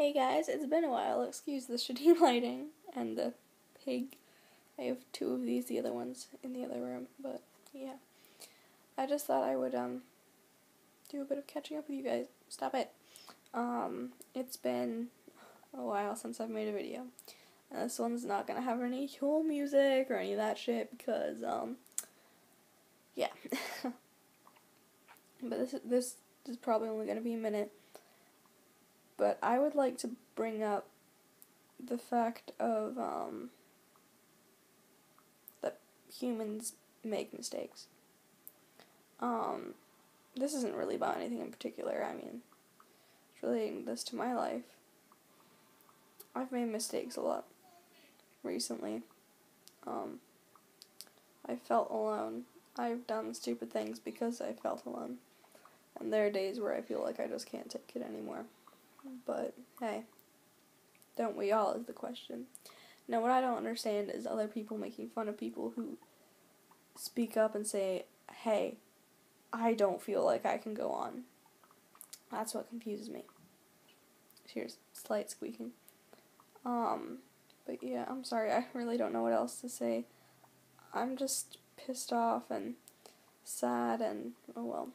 Hey guys, it's been a while. Excuse the shitty lighting and the pig. I have two of these, the other ones in the other room, but yeah. I just thought I would um do a bit of catching up with you guys. Stop it. Um, it's been a while since I've made a video. And this one's not gonna have any cool music or any of that shit because um yeah. but this this is probably only gonna be a minute but I would like to bring up the fact of um, that humans make mistakes. Um, this isn't really about anything in particular. I mean, it's relating this to my life. I've made mistakes a lot recently. Um, I felt alone. I've done stupid things because I felt alone. And there are days where I feel like I just can't take it anymore. But hey, don't we all is the question. Now, what I don't understand is other people making fun of people who speak up and say, hey, I don't feel like I can go on. That's what confuses me. Here's slight squeaking. Um, but yeah, I'm sorry. I really don't know what else to say. I'm just pissed off and sad and oh well.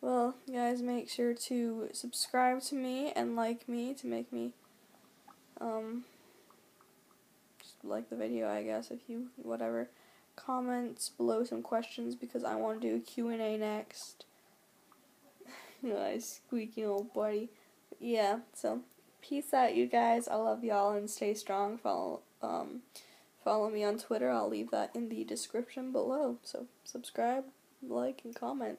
Well, guys, make sure to subscribe to me and like me to make me, um, just like the video, I guess, if you, whatever. Comments below some questions because I want to do a Q&A next. nice squeaky old buddy. Yeah, so peace out, you guys. I love y'all and stay strong. Follow, um, follow me on Twitter. I'll leave that in the description below. So subscribe, like, and comment.